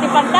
biar